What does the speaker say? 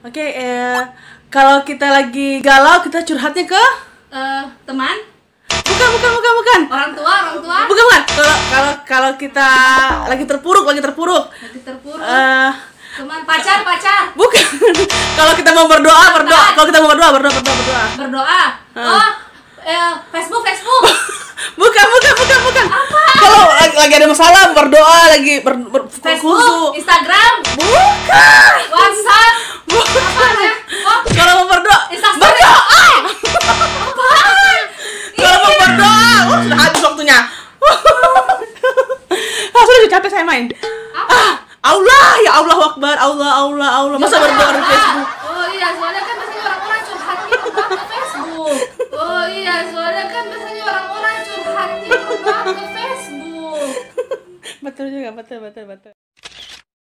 Oke, eh, kalau kita lagi galau, kita curhatnya ke Eh, teman, bukan, bukan, bukan, bukan. orang tua, orang tua, Bukan, bukan. Kalau kalau kalau kita lagi terpuruk, lagi terpuruk. lagi terpuruk, Eh, teman, pacar, pacar, bukan. kalau kita mau berdoa, berdoa. Kalau kita mau berdoa, berdoa, berdoa, berdoa. berdoa. Oh, eh, Facebook, Facebook. Bukan, bukan, bukan, bukan. Kalau lagi, lagi ada masalah, berdoa, lagi ber, ber, Facebook. Instagram, habis waktunya. ah, sudah capek saya main. Apa? Ah, Allah, ya Allah Akbar, Allah, Allah, Allah. Masa berdoa di Facebook? Oh iya, soalnya kan biasanya orang-orang curhatnya ke Facebook. Oh iya, soalnya kan biasanya orang-orang curhatnya ke Facebook. Betul juga, betul, betul, betul.